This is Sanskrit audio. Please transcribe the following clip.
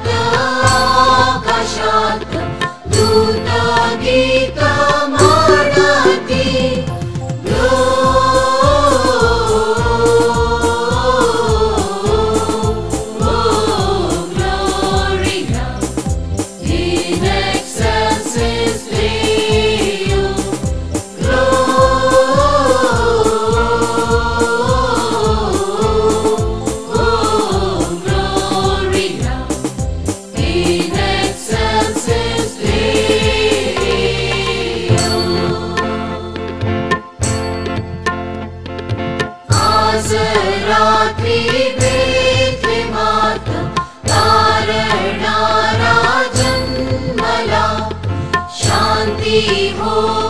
Father. शान्ति भो